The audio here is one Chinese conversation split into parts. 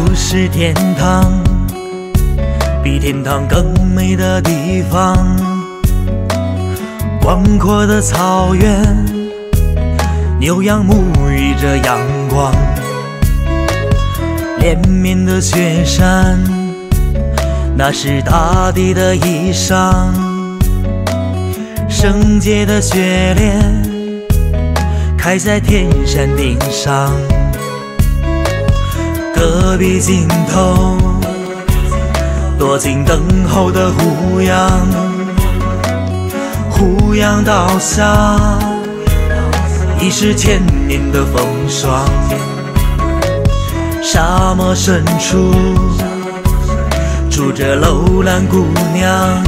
不是天堂，比天堂更美的地方。广阔的草原，牛羊沐浴着阳光。连绵的雪山，那是大地的衣裳。圣洁的雪莲，开在天山顶上。戈壁尽头，躲进等候的胡杨，胡杨倒下，已是千年的风霜。沙漠深处，住着楼兰姑娘，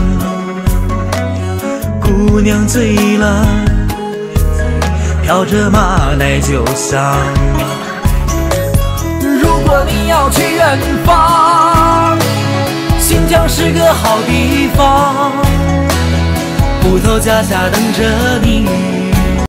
姑娘醉了，飘着马奶酒香。要去远方，新疆是个好地方，葡萄架下等着你。